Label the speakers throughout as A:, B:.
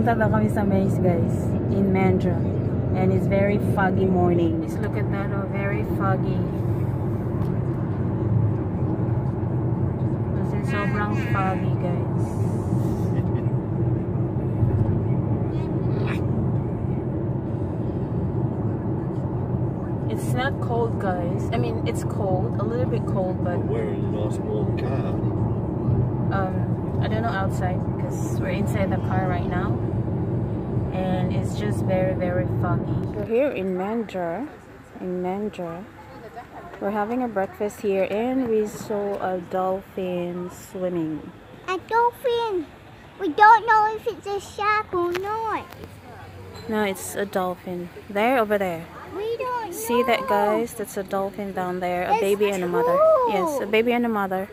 A: Pupunta daw kami sa maze guys. In Mandurah. And it's very foggy morning. Just look at that. Oh, very foggy. Kasi sobrang foggy guys. It's not cold guys. I mean, it's cold. A little bit cold, but
B: We're in a nice warm car.
A: um, I don't know outside because we're inside the car right now. And it's just very very foggy. So here in Mandurah in Mandurah. We're having a breakfast here and we saw a dolphin swimming.
C: A dolphin. We don't know if it's a shark or not.
A: no it's a dolphin. There over there.
C: We don't
A: see that guys? That's a dolphin down there a
C: There's
A: baby and a mother.
C: Two.
A: yes a baby and a mother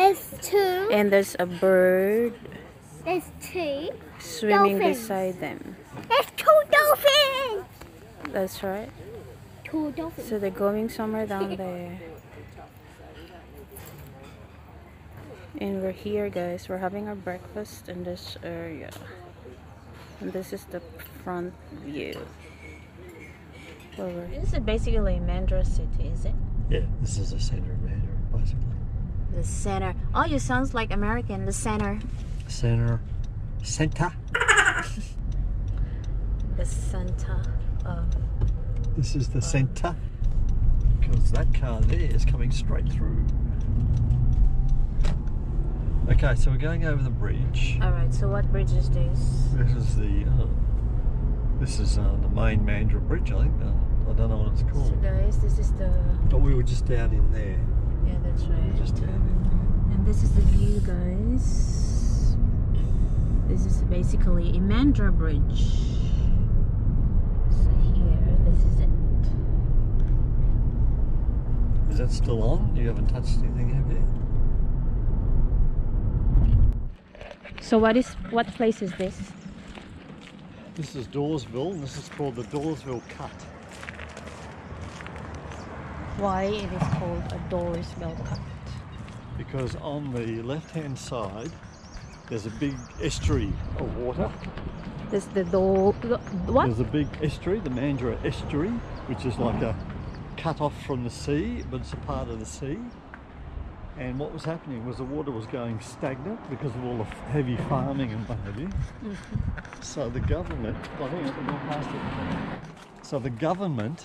C: There's two.
A: and there's a bird
C: There's two.
A: swimming
C: Dolphins.
A: beside them
C: There's two dolphins.
A: that's right
C: Two dolphins.
A: So they're going somewhere down there. And we're here, guys. We're having our breakfast in this area. And this is the front view. Where we're- This is basically Mandurah City, is it?
B: Yeah, this is the center of Mandurah, basically.
A: The center. Oh, you sounds like American. The center.
B: Center. Center.
A: The center of.
B: This is the center. Because that car there is coming straight through. Okay, so we're going over the bridge.
A: All right. So what bridge is this?
B: This is the uh, this is uh, the main Mandurah Bridge, I think. Uh, I don't know what it's called.
A: So guys, this is the.
B: But we were just down in there.
A: Yeah, that's right.
B: just
A: And this is the view, guys. This is basically Imandra Bridge. So here, this is it.
B: Is that still on? You haven't touched anything, have you?
A: So what is what place is this?
B: This is Dawesville, and this is called the Dawesville Cut.
A: Why it is called a Dawesville Cut?
B: Because on the left-hand side, there's a big estuary of water.
A: This the door. What?
B: There's a big estuary, the Mandurah Estuary, which is like a cut off from the sea, but it's a part of the sea. And what was happening was the water was going stagnant because of all the heavy farming and what have you. Mm-hmm. So the government, I think I can past it. So the government,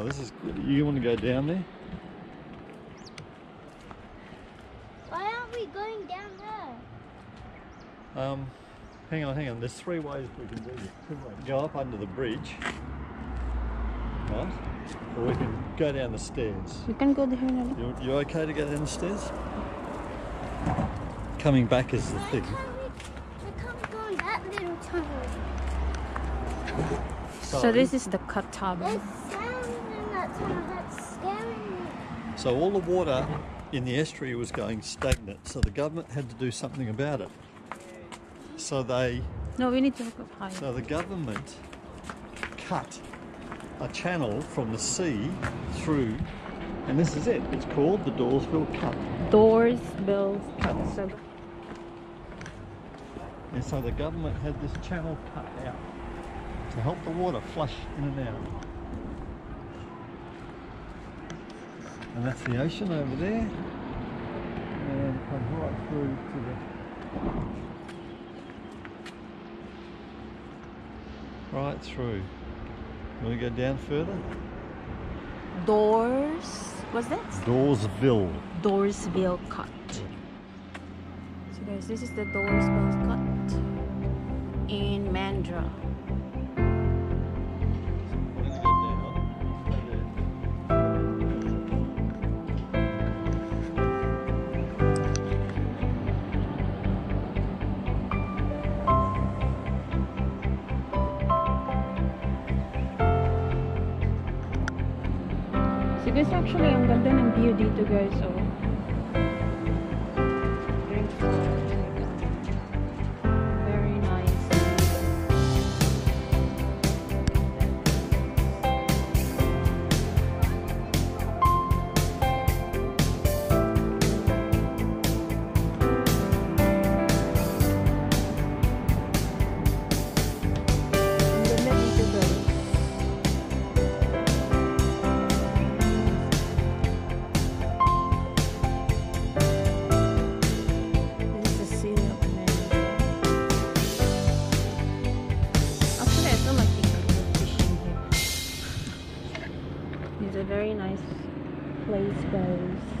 B: oh, this is, you want to go down there?
C: why aren't we going down there?
B: Um, hang on, hang on. There's three ways we can do this. Go up under the bridge, right? Or we can go down the stairs.
A: You can go there now.
B: You, you okay to go down the stairs? Coming back is the
C: Why
B: thing.
C: can't we, we can't go in that little tunnel?
A: So this is the Katab.
C: There's sound in that tunnel that's scaring me.
B: So all the water in the estuary was going stagnant. So the government had to do something about it. So they,
A: No, we need to look up higher.
B: so the government cut a channel from the sea through, and this is it. It's called the Dawesville Cut.
A: Bell Cut. So
B: And so the government had this channel cut out to help the water flush in and out. And that's the ocean over there. And comes right through to the right through. Want to go down further?
A: doors. What's that?
B: Dawesville.
A: Doorsville Cut. So guys, this is the Dawesville Cut in Mandurah. Guys, actually, ang ganda ng view dito guys. Oh. a very nice place, goes.